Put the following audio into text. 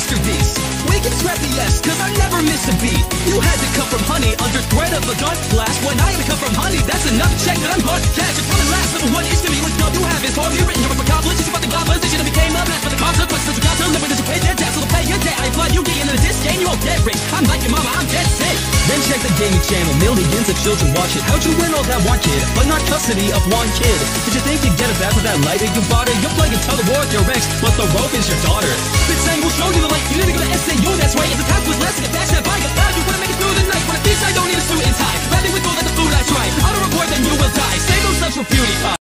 masterpiece. Wicked scrappy, yes, cause I never miss a beat. You had to come from honey under threat of a dark blast. When I had to come from honey, that's enough check that I'm hard to catch. It's probably last number one is to me. What job you have is hard. You written here for accomplish. It's about the goblins. They should have became a blast for the consequences. Got to live with this. You pay their tax, so they'll pay your debt. I apply you get into this game, you won't get rich. I'm like your mama, I'm dead sick. Then check the gaming channel. Millions of children watch it. How'd you win all that one kid, but not custody of one kid? Did you think you'd get it back with that lighter you bought it? You're playing tug of war with your ex, but the rope is your daughter. The beauty pie.